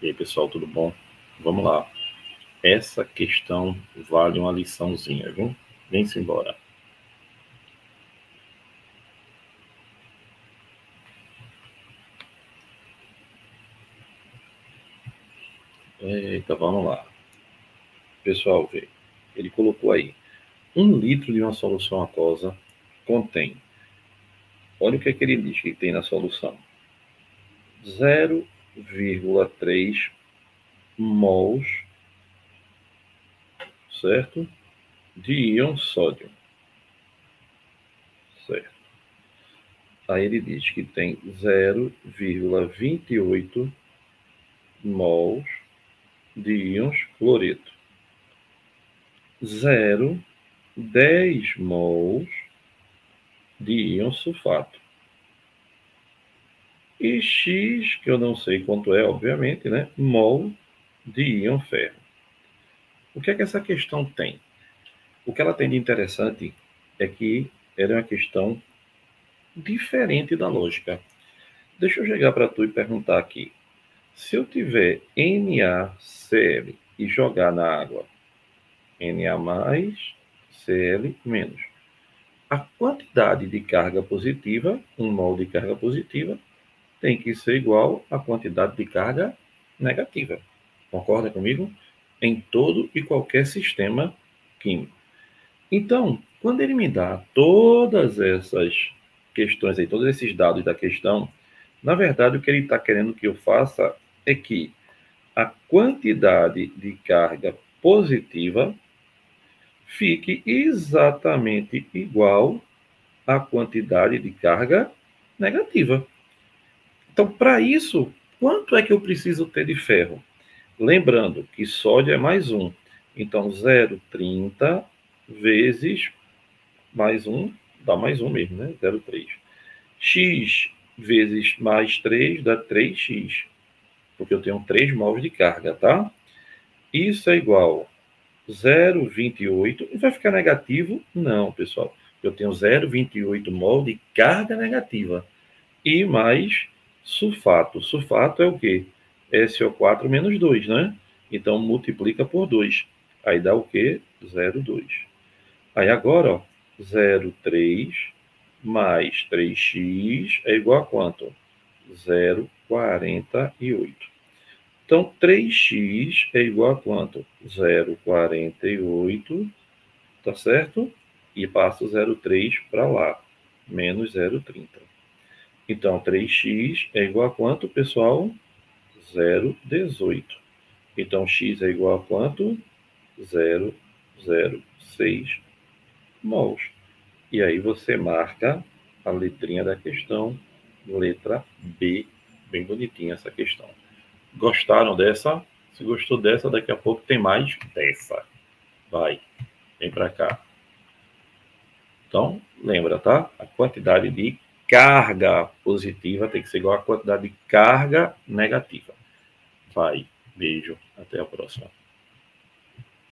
E aí, pessoal, tudo bom? Vamos lá. Essa questão vale uma liçãozinha, viu? Vem-se embora. Eita, vamos lá. Pessoal, vê. Ele colocou aí. Um litro de uma solução aquosa contém. Olha o que, é que ele diz que tem na solução. 0,3 mols, certo? De íon sódio. Certo. Aí ele diz que tem 0,28 mols de íons cloreto. 0,10 mols de íon sulfato. E X, que eu não sei quanto é, obviamente, né? mol de íon ferro. O que é que essa questão tem? O que ela tem de interessante é que ela é uma questão diferente da lógica. Deixa eu chegar para tu e perguntar aqui. Se eu tiver NaCl e jogar na água Na mais, Cl menos, a quantidade de carga positiva, um mol de carga positiva, tem que ser igual à quantidade de carga negativa. Concorda comigo? Em todo e qualquer sistema químico. Então, quando ele me dá todas essas questões aí, todos esses dados da questão, na verdade o que ele está querendo que eu faça é que a quantidade de carga positiva fique exatamente igual à quantidade de carga negativa. Então, para isso, quanto é que eu preciso ter de ferro? Lembrando que sódio é mais um. Então, 0,30 vezes mais um, dá mais um mesmo, né? 0,3. X vezes mais 3 dá 3x. Porque eu tenho 3 mols de carga, tá? Isso é igual a 0,28. E vai ficar negativo? Não, pessoal. Eu tenho 0,28 mol de carga negativa. E mais sulfato. Sulfato é o quê? SO4 menos 2, né? Então, multiplica por 2. Aí dá o quê? 0,2. Aí agora, ó, 0,3 mais 3x é igual a quanto? 0,48. Então, 3x é igual a quanto? 0,48, tá certo? E passa o 0,3 para lá, menos 0,30. Então, 3x é igual a quanto, pessoal? 0,18. Então, x é igual a quanto? 0,06 mols. E aí você marca a letrinha da questão, letra B, bem bonitinha essa questão. Gostaram dessa? Se gostou dessa, daqui a pouco tem mais dessa. Vai, vem para cá. Então, lembra, tá? A quantidade de carga positiva tem que ser igual à quantidade de carga negativa. Vai, beijo, até a próxima.